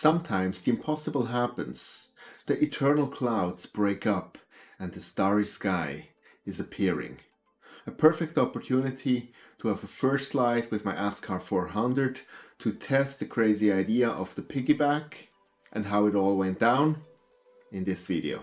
Sometimes the impossible happens. The eternal clouds break up and the starry sky is appearing. A perfect opportunity to have a first light with my Askar 400 to test the crazy idea of the piggyback and how it all went down in this video.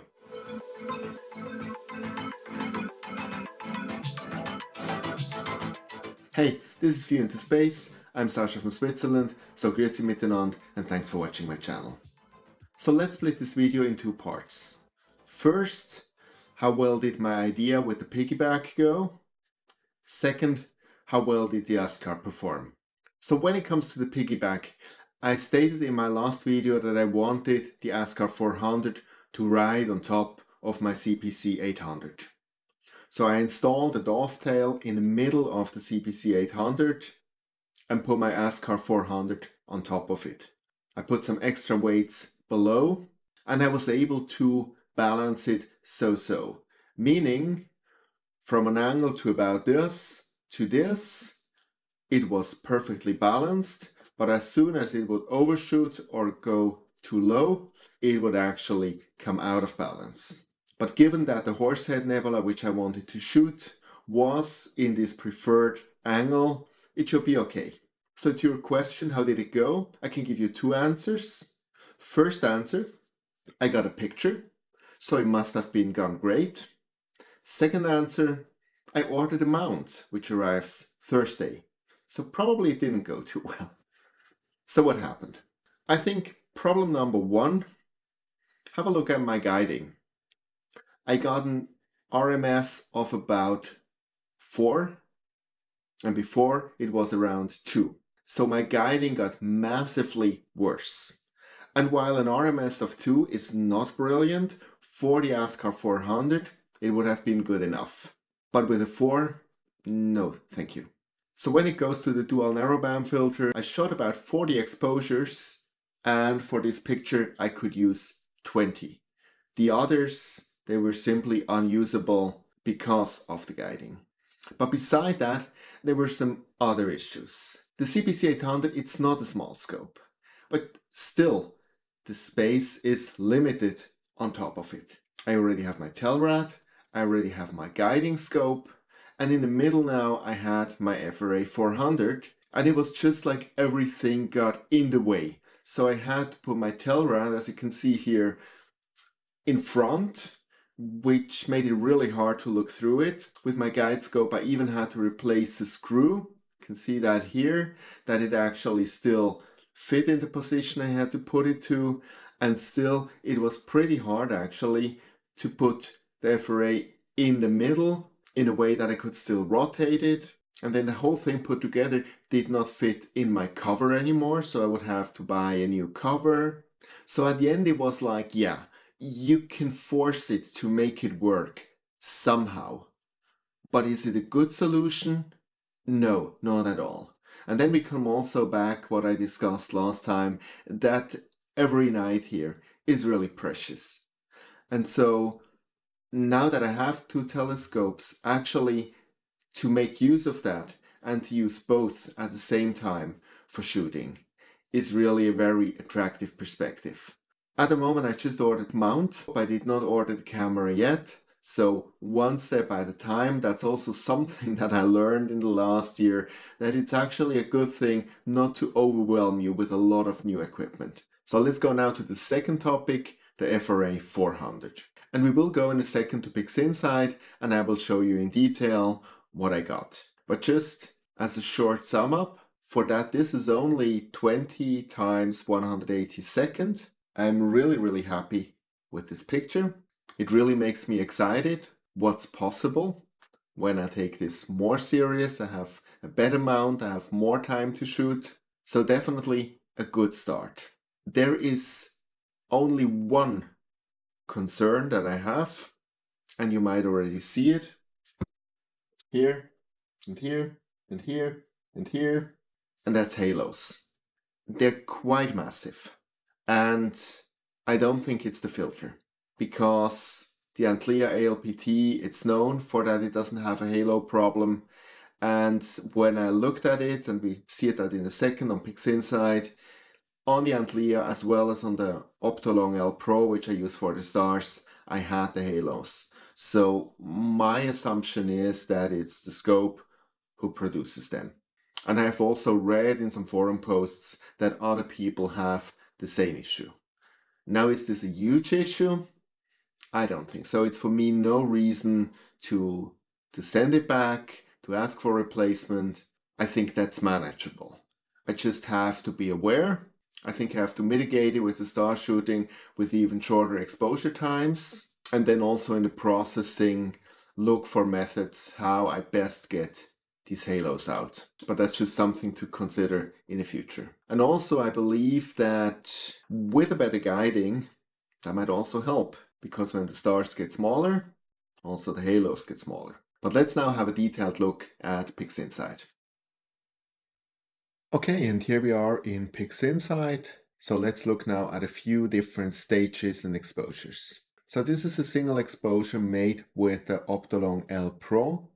Hey, this is View into Space. I'm Sasha from Switzerland, so grüezi miteinander and thanks for watching my channel. So let's split this video in two parts. First, how well did my idea with the piggyback go? Second, how well did the Askar perform? So when it comes to the piggyback, I stated in my last video that I wanted the Askar 400 to ride on top of my CPC 800. So I installed a dovetail in the middle of the CPC 800 and put my ASCAR 400 on top of it. I put some extra weights below and I was able to balance it so-so. Meaning from an angle to about this to this, it was perfectly balanced, but as soon as it would overshoot or go too low, it would actually come out of balance. But given that the Horsehead Nebula, which I wanted to shoot, was in this preferred angle, it should be okay. So to your question, how did it go? I can give you two answers. First answer, I got a picture, so it must have been gone great. Second answer, I ordered a mount, which arrives Thursday. So probably it didn't go too well. So what happened? I think problem number one, have a look at my guiding. I got an RMS of about 4 and before it was around 2. So my guiding got massively worse. And while an RMS of 2 is not brilliant, for the Askar 400 it would have been good enough. But with a 4, no thank you. So when it goes to the dual narrowband filter, I shot about 40 exposures and for this picture I could use 20. The others they were simply unusable because of the guiding. But beside that, there were some other issues. The CPC 800, it's not a small scope, but still, the space is limited on top of it. I already have my Telrad, I already have my guiding scope, and in the middle now I had my FRA 400, and it was just like everything got in the way. So I had to put my Telrad, as you can see here, in front which made it really hard to look through it. With my guide scope, I even had to replace the screw. You can see that here, that it actually still fit in the position I had to put it to. And still, it was pretty hard actually to put the FRA in the middle in a way that I could still rotate it. And then the whole thing put together did not fit in my cover anymore, so I would have to buy a new cover. So at the end it was like, yeah, you can force it to make it work somehow. But is it a good solution? No, not at all. And then we come also back what I discussed last time that every night here is really precious. And so now that I have two telescopes, actually to make use of that and to use both at the same time for shooting is really a very attractive perspective. At the moment I just ordered mount, but I did not order the camera yet. So one step at a time, that's also something that I learned in the last year, that it's actually a good thing not to overwhelm you with a lot of new equipment. So let's go now to the second topic, the FRA 400. And we will go in a second to PixInsight and I will show you in detail what I got. But just as a short sum up, for that this is only 20 times 180 second I'm really, really happy with this picture. It really makes me excited what's possible when I take this more serious. I have a better mount, I have more time to shoot. So definitely a good start. There is only one concern that I have, and you might already see it here and here and here and here, and that's halos. They're quite massive. And I don't think it's the filter because the Antlia ALPT, it's known for that it doesn't have a halo problem. And when I looked at it, and we see it that in a second on PixInsight, on the Antlia as well as on the Optolong L Pro, which I use for the stars, I had the halos. So my assumption is that it's the scope who produces them. And I have also read in some forum posts that other people have the same issue. Now, is this a huge issue? I don't think so. It's for me no reason to to send it back, to ask for replacement. I think that's manageable. I just have to be aware. I think I have to mitigate it with the star shooting with even shorter exposure times. And then also in the processing, look for methods how I best get these halos out. But that's just something to consider in the future. And also, I believe that with a better guiding, that might also help because when the stars get smaller, also the halos get smaller. But let's now have a detailed look at PixInsight. Okay, and here we are in PixInsight. So let's look now at a few different stages and exposures. So this is a single exposure made with the Optolong L Pro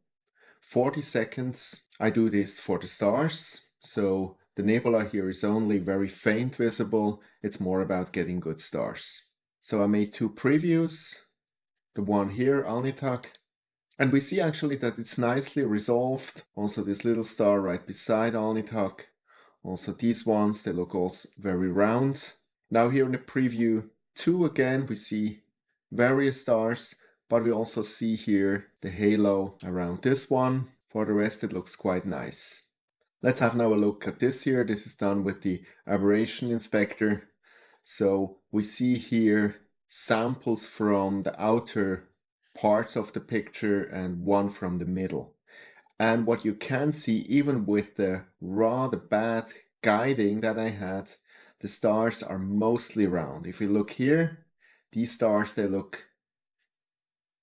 40 seconds. I do this for the stars. So the nebula here is only very faint visible. It's more about getting good stars. So I made two previews. The one here, Alnitak. And we see actually that it's nicely resolved. Also this little star right beside Alnitak. Also these ones, they look also very round. Now here in the preview 2 again, we see various stars but we also see here the halo around this one. For the rest, it looks quite nice. Let's have now a look at this here. This is done with the aberration inspector. So we see here samples from the outer parts of the picture and one from the middle. And what you can see, even with the rather bad guiding that I had, the stars are mostly round. If you look here, these stars, they look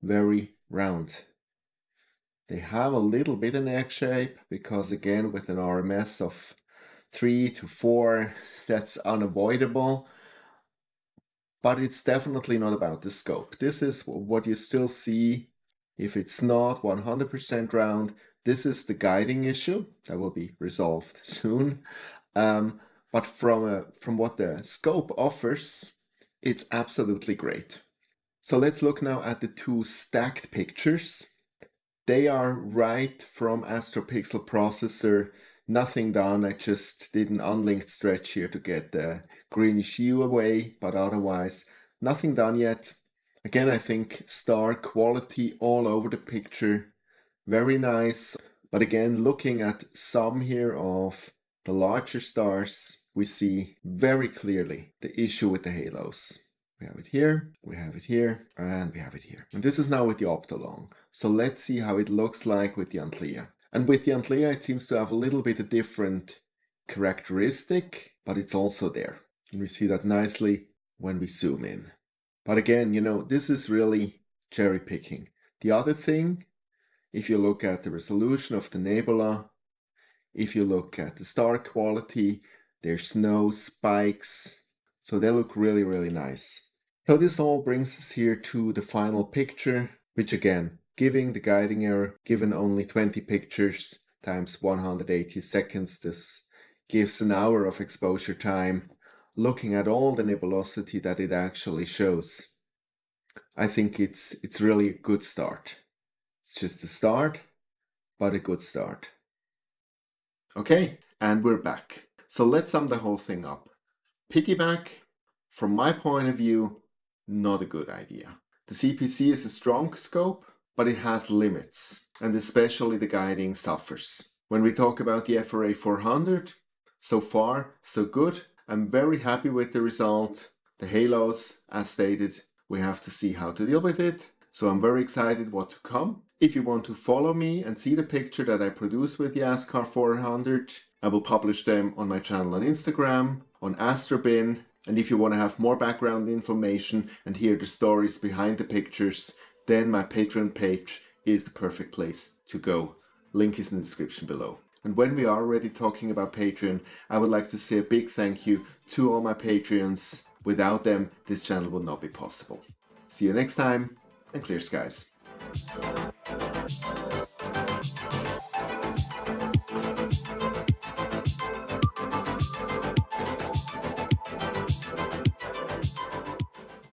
very round. They have a little bit an egg shape because again with an RMS of 3 to 4 that's unavoidable but it's definitely not about the scope. This is what you still see if it's not 100% round. This is the guiding issue that will be resolved soon. Um, but from, a, from what the scope offers, it's absolutely great. So let's look now at the two stacked pictures. They are right from AstroPixel processor. Nothing done. I just did an unlinked stretch here to get the greenish hue away, but otherwise nothing done yet. Again, I think star quality all over the picture. Very nice. But again, looking at some here of the larger stars, we see very clearly the issue with the halos. We have it here, we have it here, and we have it here. And this is now with the Optolong. So let's see how it looks like with the Antlia. And with the Antlia, it seems to have a little bit of different characteristic, but it's also there. And we see that nicely when we zoom in. But again, you know, this is really cherry picking. The other thing, if you look at the resolution of the nebula, if you look at the star quality, there's no spikes. So they look really, really nice. So this all brings us here to the final picture, which again, giving the guiding error, given only 20 pictures times 180 seconds, this gives an hour of exposure time, looking at all the nebulosity that it actually shows. I think it's it's really a good start. It's just a start, but a good start. Okay, and we're back. So let's sum the whole thing up. Piggyback, from my point of view, not a good idea. The CPC is a strong scope, but it has limits, and especially the guiding suffers. When we talk about the FRA 400, so far, so good. I'm very happy with the result. The halos, as stated, we have to see how to deal with it. So I'm very excited what to come. If you want to follow me and see the picture that I produce with the Askar 400, I will publish them on my channel on Instagram, on Astrobin, and if you want to have more background information and hear the stories behind the pictures, then my Patreon page is the perfect place to go. Link is in the description below. And when we are already talking about Patreon, I would like to say a big thank you to all my Patreons. Without them, this channel would not be possible. See you next time, and clear skies.